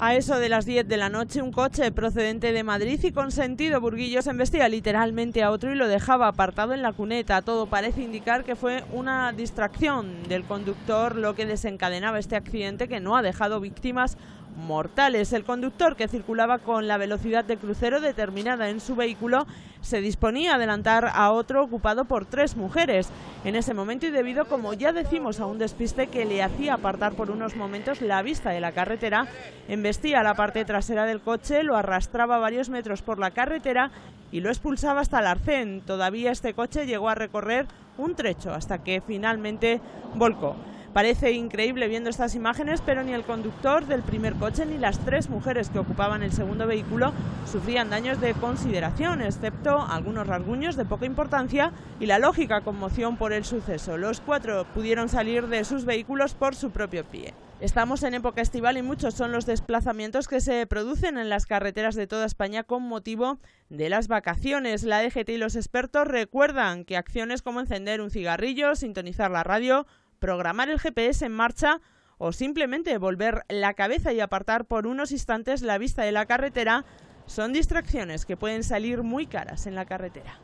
A eso de las 10 de la noche, un coche procedente de Madrid y con sentido Burguillos embestía literalmente a otro y lo dejaba apartado en la cuneta. Todo parece indicar que fue una distracción del conductor lo que desencadenaba este accidente que no ha dejado víctimas mortales. El conductor que circulaba con la velocidad de crucero determinada en su vehículo se disponía a adelantar a otro ocupado por tres mujeres. En ese momento y debido, como ya decimos, a un despiste que le hacía apartar por unos momentos la vista de la carretera, embestía la parte trasera del coche, lo arrastraba varios metros por la carretera y lo expulsaba hasta el arcén. Todavía este coche llegó a recorrer un trecho hasta que finalmente volcó. Parece increíble viendo estas imágenes, pero ni el conductor del primer coche ni las tres mujeres que ocupaban el segundo vehículo sufrían daños de consideración, excepto algunos rasguños de poca importancia y la lógica conmoción por el suceso. Los cuatro pudieron salir de sus vehículos por su propio pie. Estamos en época estival y muchos son los desplazamientos que se producen en las carreteras de toda España con motivo de las vacaciones. La DGT y los expertos recuerdan que acciones como encender un cigarrillo, sintonizar la radio, programar el GPS en marcha o simplemente volver la cabeza y apartar por unos instantes la vista de la carretera son distracciones que pueden salir muy caras en la carretera.